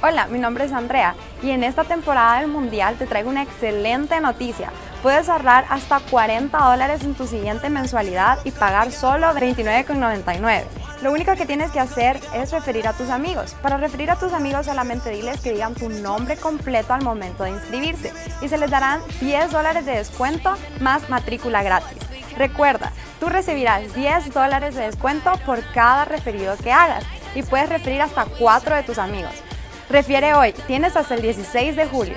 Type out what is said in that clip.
Hola, mi nombre es Andrea y en esta temporada del Mundial te traigo una excelente noticia. Puedes ahorrar hasta 40 dólares en tu siguiente mensualidad y pagar solo $29,99. Lo único que tienes que hacer es referir a tus amigos. Para referir a tus amigos solamente diles que digan tu nombre completo al momento de inscribirse y se les darán 10 dólares de descuento más matrícula gratis. Recuerda, tú recibirás 10 dólares de descuento por cada referido que hagas y puedes referir hasta 4 de tus amigos. Refiere hoy, tienes hasta el 16 de julio.